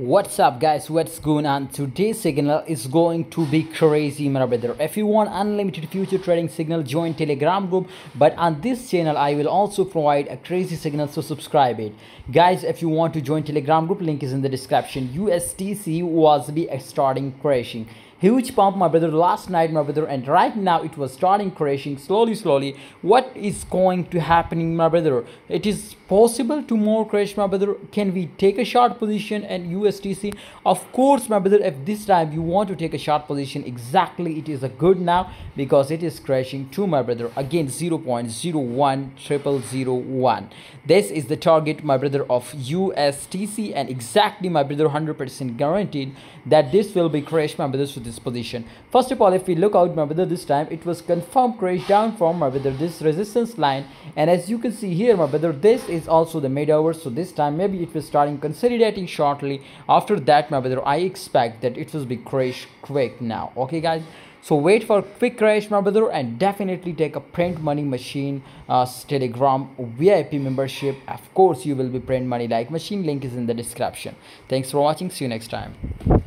What's up guys, what's going on? Today's signal is going to be crazy my brother. If you want unlimited future trading signal, join telegram group. But on this channel, I will also provide a crazy signal, so subscribe it. Guys, if you want to join telegram group, link is in the description. USTC was be starting crashing huge pump my brother last night my brother and right now it was starting crashing slowly slowly. What is going to happening my brother? It is possible to more crash my brother. Can we take a short position and ustc of course my brother if this time you want to take a short position. Exactly it is a good now because it is crashing to my brother. Again 0.010001 this is the target my brother of ustc and exactly my brother 100 percent guaranteed that this will be crashed my brother so this position. First of all if we look out my brother this time it was confirmed crash down from my brother this resistance line. And as you can see here my brother this is also the mid hour so this time maybe it was starting consolidating shortly. After that my brother i expect that it will be crash quick now. Okay guys? So wait for quick crash my brother and definitely take a print money machine uh, telegram vip membership. Of course you will be print money like machine. Link is in the description. Thanks for watching. See you next time